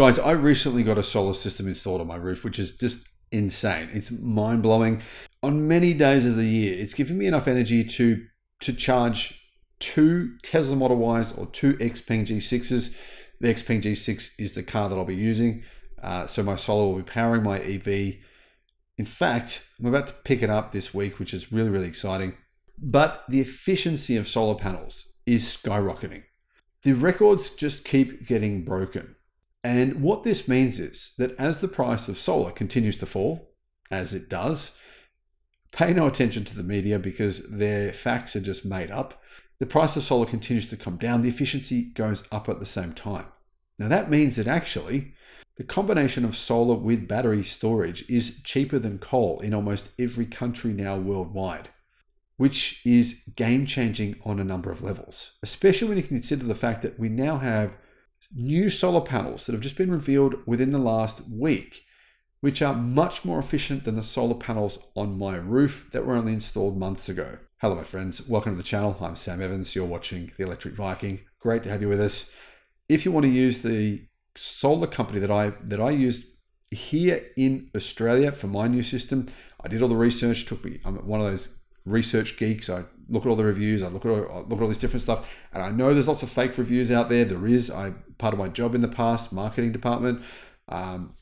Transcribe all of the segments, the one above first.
Guys, I recently got a solar system installed on my roof, which is just insane. It's mind blowing. On many days of the year, it's giving me enough energy to to charge two Tesla Model Ys or two Xpeng G6s. The Xpeng G6 is the car that I'll be using. Uh, so my solar will be powering my EV. In fact, I'm about to pick it up this week, which is really, really exciting. But the efficiency of solar panels is skyrocketing. The records just keep getting broken. And what this means is that as the price of solar continues to fall, as it does, pay no attention to the media because their facts are just made up. The price of solar continues to come down, the efficiency goes up at the same time. Now, that means that actually the combination of solar with battery storage is cheaper than coal in almost every country now worldwide, which is game changing on a number of levels, especially when you consider the fact that we now have new solar panels that have just been revealed within the last week, which are much more efficient than the solar panels on my roof that were only installed months ago. Hello, my friends. Welcome to the channel. I'm Sam Evans. You're watching The Electric Viking. Great to have you with us. If you want to use the solar company that I that I used here in Australia for my new system, I did all the research. Took me. I'm one of those research geeks. I look at all the reviews. I look at all, I look at all this different stuff, and I know there's lots of fake reviews out there. There is. I part of my job in the past, marketing department. Um,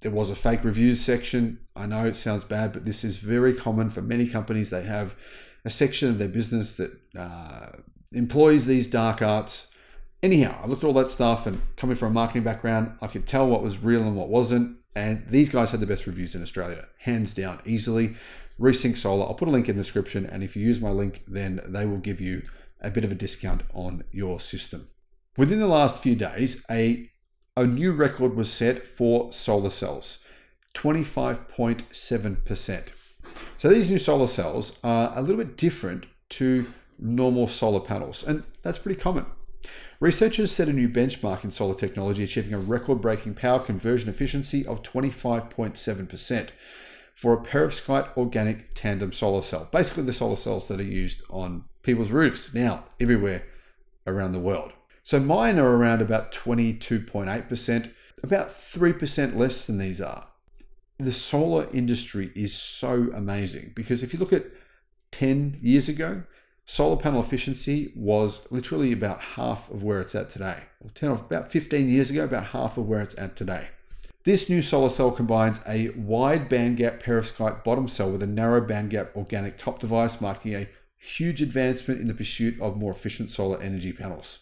there was a fake reviews section. I know it sounds bad, but this is very common for many companies. They have a section of their business that uh, employs these dark arts. Anyhow, I looked at all that stuff, and coming from a marketing background, I could tell what was real and what wasn't. And these guys had the best reviews in Australia, hands down, easily. Resinc Solar. I'll put a link in the description, and if you use my link, then they will give you a bit of a discount on your system. Within the last few days, a, a new record was set for solar cells 25.7%. So these new solar cells are a little bit different to normal solar panels, and that's pretty common. Researchers set a new benchmark in solar technology, achieving a record breaking power conversion efficiency of 25.7% for a perovskite organic tandem solar cell. Basically, the solar cells that are used on people's roofs now, everywhere around the world. So mine are around about 22.8%, about 3% less than these are. The solar industry is so amazing because if you look at 10 years ago, solar panel efficiency was literally about half of where it's at today. Or 10 about 15 years ago, about half of where it's at today. This new solar cell combines a wide bandgap perovskite bottom cell with a narrow bandgap organic top device, marking a huge advancement in the pursuit of more efficient solar energy panels.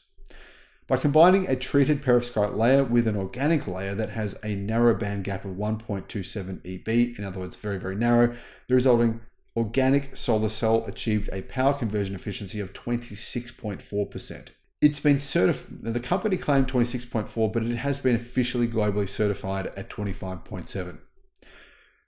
By combining a treated perovskite layer with an organic layer that has a narrow band gap of 1.27 eV, in other words, very, very narrow, the resulting organic solar cell achieved a power conversion efficiency of 26.4% it's been certified. The company claimed 26.4, but it has been officially globally certified at 25.7.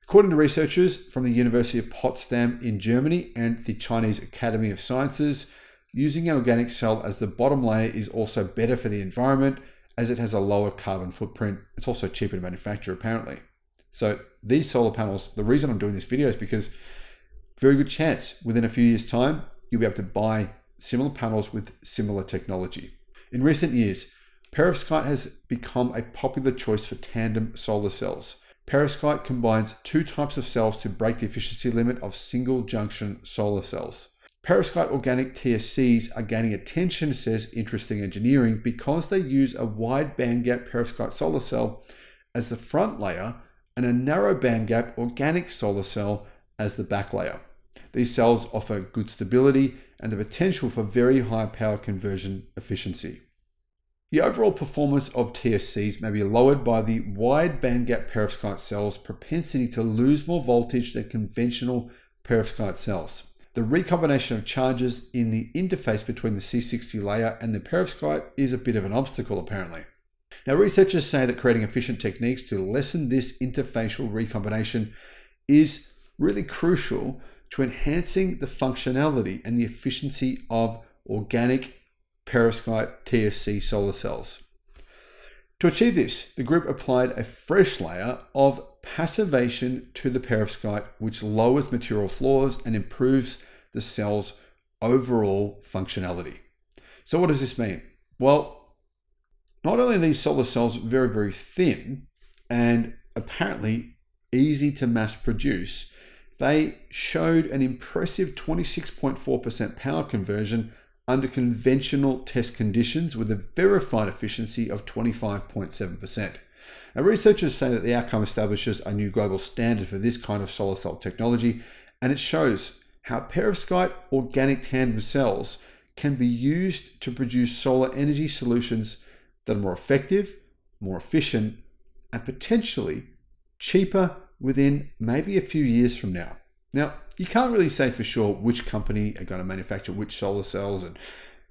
According to researchers from the University of Potsdam in Germany and the Chinese Academy of Sciences, using an organic cell as the bottom layer is also better for the environment as it has a lower carbon footprint. It's also cheaper to manufacture, apparently. So these solar panels, the reason I'm doing this video is because very good chance within a few years' time, you'll be able to buy similar panels with similar technology. In recent years, perovskite has become a popular choice for tandem solar cells. Perovskite combines two types of cells to break the efficiency limit of single junction solar cells. Perovskite organic TSCs are gaining attention, says Interesting Engineering, because they use a wide bandgap perovskite solar cell as the front layer and a narrow bandgap organic solar cell as the back layer. These cells offer good stability and the potential for very high power conversion efficiency. The overall performance of TSCs may be lowered by the wide bandgap perovskite cells' propensity to lose more voltage than conventional perovskite cells. The recombination of charges in the interface between the C60 layer and the perovskite is a bit of an obstacle apparently. Now researchers say that creating efficient techniques to lessen this interfacial recombination is really crucial to enhancing the functionality and the efficiency of organic perovskite TSC solar cells. To achieve this, the group applied a fresh layer of passivation to the perovskite, which lowers material flaws and improves the cell's overall functionality. So what does this mean? Well, Not only are these solar cells very, very thin and apparently easy to mass produce, they showed an impressive 26.4% power conversion under conventional test conditions with a verified efficiency of 25.7%. Now, researchers say that the outcome establishes a new global standard for this kind of solar cell technology, and it shows how perovskite organic tandem cells can be used to produce solar energy solutions that are more effective, more efficient, and potentially cheaper within maybe a few years from now. Now, you can't really say for sure which company are going to manufacture which solar cells and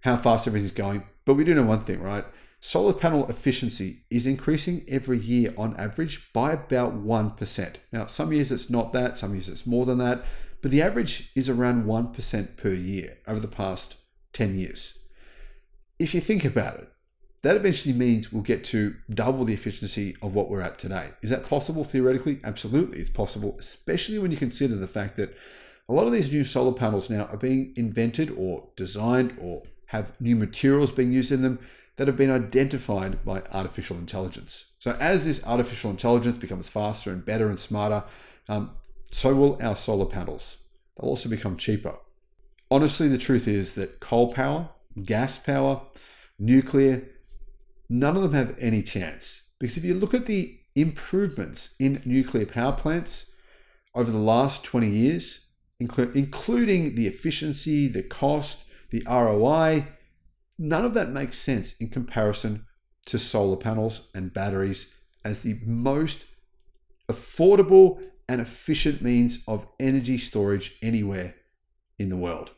how fast everything's going, but we do know one thing, right? Solar panel efficiency is increasing every year on average by about 1%. Now, some years it's not that, some years it's more than that, but the average is around 1% per year over the past 10 years. If you think about it, that eventually means we'll get to double the efficiency of what we're at today. Is that possible theoretically? Absolutely, it's possible, especially when you consider the fact that a lot of these new solar panels now are being invented or designed or have new materials being used in them that have been identified by artificial intelligence. So as this artificial intelligence becomes faster and better and smarter, um, so will our solar panels. They'll also become cheaper. Honestly, the truth is that coal power, gas power, nuclear, none of them have any chance. Because if you look at the improvements in nuclear power plants over the last 20 years, including the efficiency, the cost, the ROI, None of that makes sense in comparison to solar panels and batteries as the most affordable and efficient means of energy storage anywhere in the world.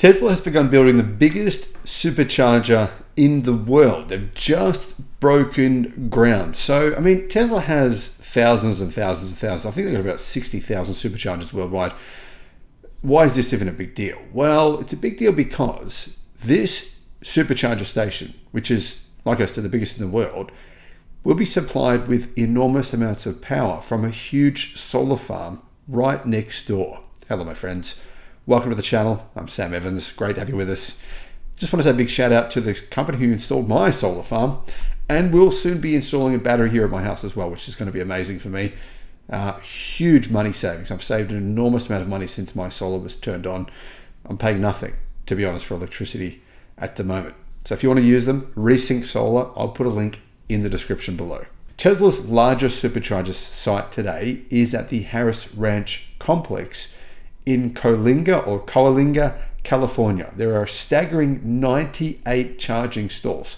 Tesla has begun building the biggest supercharger in the world. They've just broken ground. So, I mean, Tesla has thousands and thousands and thousands. I think they've got about 60,000 superchargers worldwide. Why is this even a big deal? Well, it's a big deal because this supercharger station, which is, like I said, the biggest in the world, will be supplied with enormous amounts of power from a huge solar farm right next door. Hello, my friends. Welcome to the channel. I'm Sam Evans. Great to have you with us. Just want to say a big shout out to the company who installed my solar farm, and we'll soon be installing a battery here at my house as well, which is going to be amazing for me. Uh, huge money savings. I've saved an enormous amount of money since my solar was turned on. I'm paying nothing, to be honest, for electricity at the moment. So if you want to use them, Resinc Solar, I'll put a link in the description below. Tesla's largest supercharger site today is at the Harris Ranch complex in Coalinga or Coalinga, California. There are staggering 98 charging stalls.